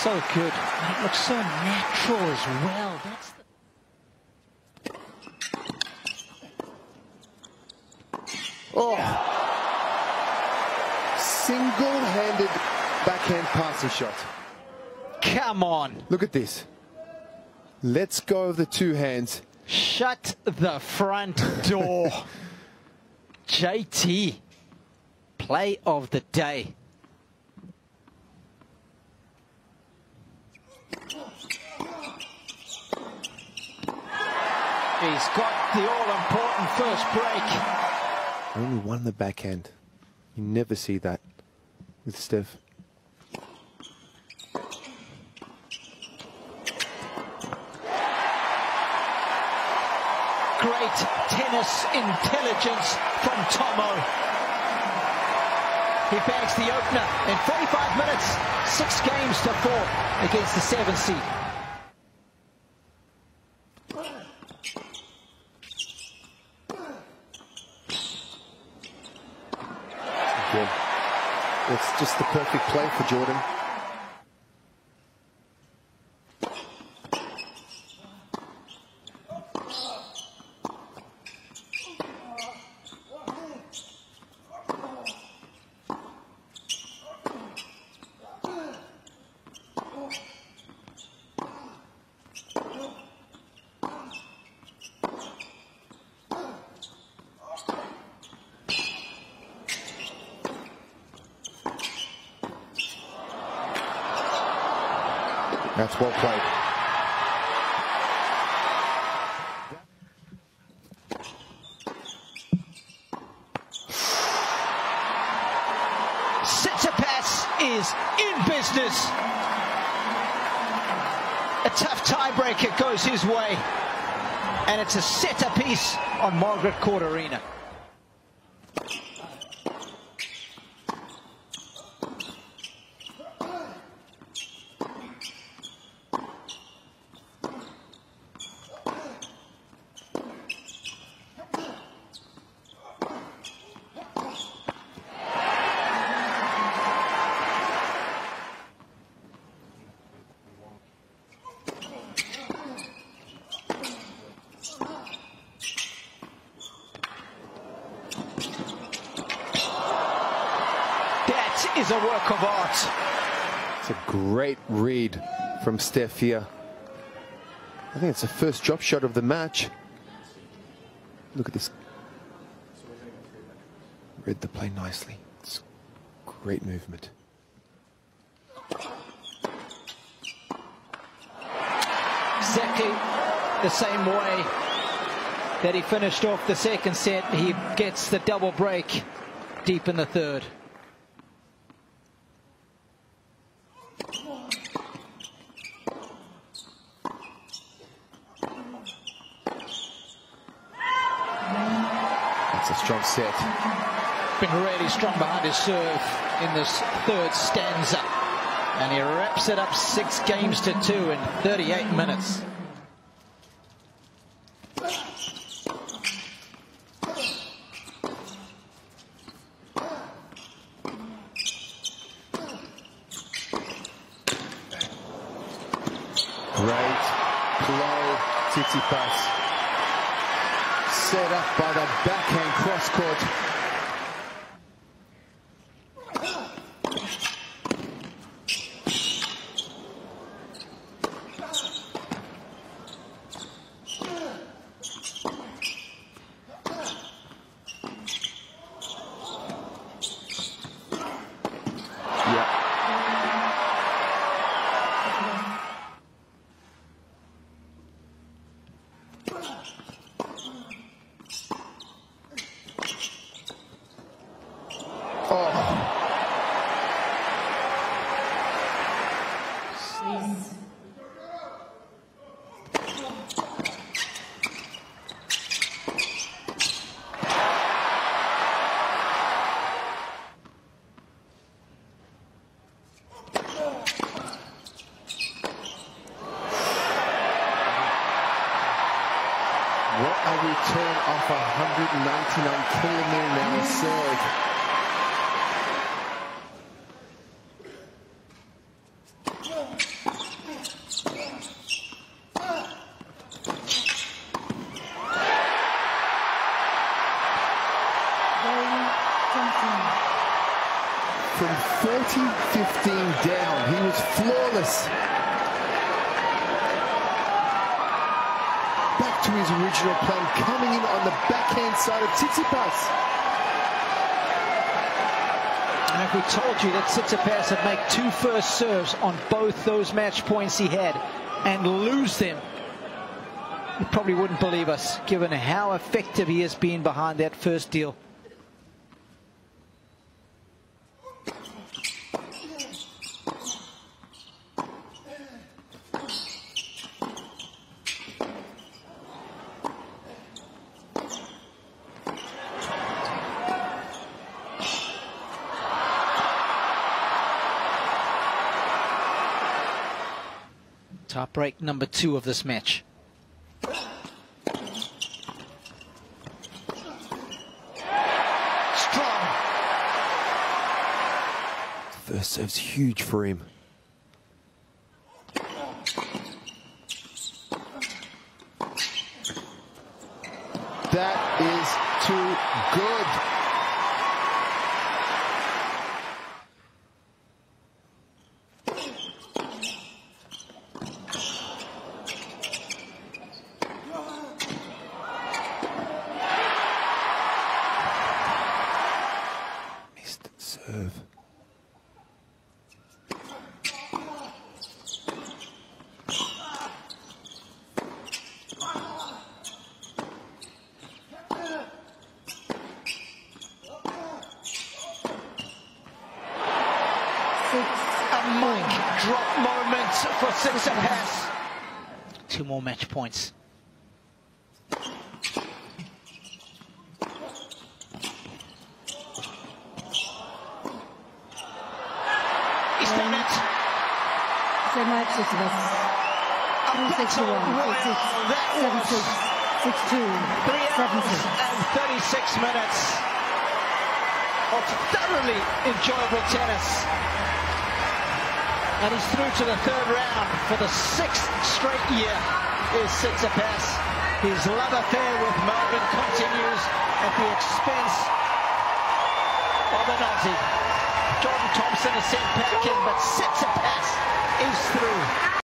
So good. And it looks so natural as well. That's the... Oh. Single-handed backhand passing shot. Come on. Look at this. Let's go of the two hands. Shut the front door. JT. Play of the day. He's got the all-important first break. Only one in the backhand. You never see that with Steph. Great tennis intelligence from Tomo. He bags the opener in 45 minutes, six games to four against the seven seed. Again. It's just the perfect play for Jordan. That's well played. Tsitsipas is in business. A tough tiebreaker goes his way. And it's a centerpiece on Margaret Court Arena. That is a work of art. It's a great read from Steph here. I think it's the first drop shot of the match. Look at this. Read the play nicely. It's great movement. Exactly the same way that he finished off the second set. He gets the double break deep in the third. That's a strong set. Been really strong behind his serve in this third stanza. And he wraps it up six games to two in 38 minutes. Great play, Tsitsipas. Set up by the backhand cross court. 199 kilometer an hour sail. From 30-15 down, he was flawless. To his original plan, coming in on the backhand side of Tsitsipas. And we told you that Tsitsipas had made two first serves on both those match points he had and lose them. You probably wouldn't believe us, given how effective he has been behind that first deal. Top break number two of this match. Strong. First serve's huge for him. That is too good. Serve. A mic drop moment for Tsitsipas. Two more match points. Sehr mal Tsitsipas. 361, 66, 76, 62, 76. and 36 minutes of thoroughly enjoyable tennis. And he's through to the third round for the sixth straight year is Tsitsipas. His love affair with Melbourne continues at the expense of an Aussie. Jordan Thompson is sent back in, but Tsitsipas is through.